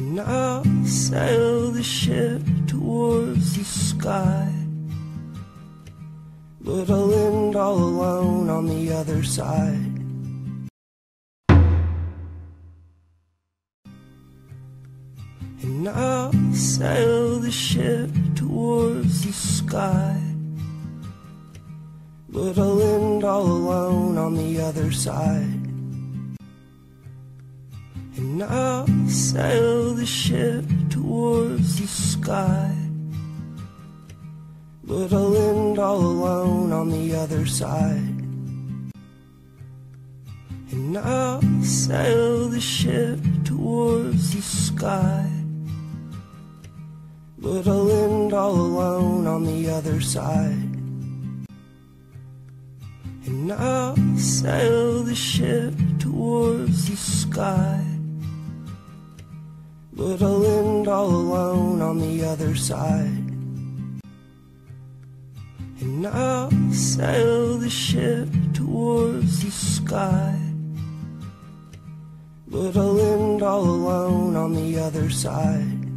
And I'll sail the ship towards the sky. But I'll end all alone on the other side. And I'll sail the ship towards the sky. But I'll end all alone on the other side. And I'll sail the ship towards the sky. But I'll end all alone on the other side. And I'll sail the ship towards the sky. But I'll end all alone on the other side. And I'll sail the ship towards the sky. But I'll end all alone on the other side. And I'll sail the ship towards the sky. But I'll end all alone on the other side.